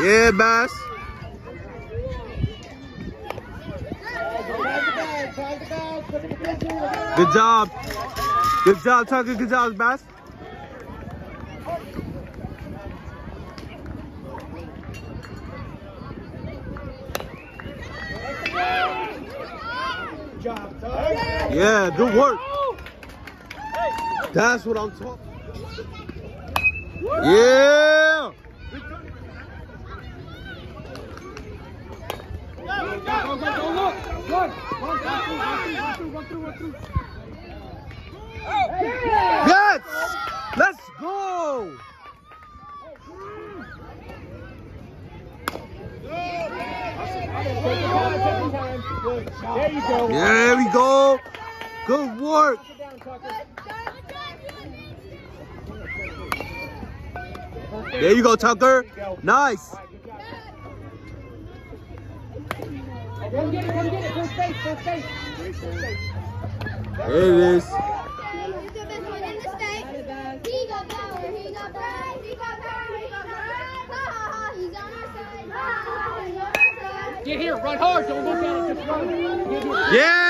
Yeah, Bass. Good job. Good job, Tucker. Good job, Bass. Yeah, good work. That's what I'm talking. Yeah. Let's. There you go. There we go. Good work. There you go, Tucker. Nice. There it is. Get here, run hard, don't look at it, just run. Yeah!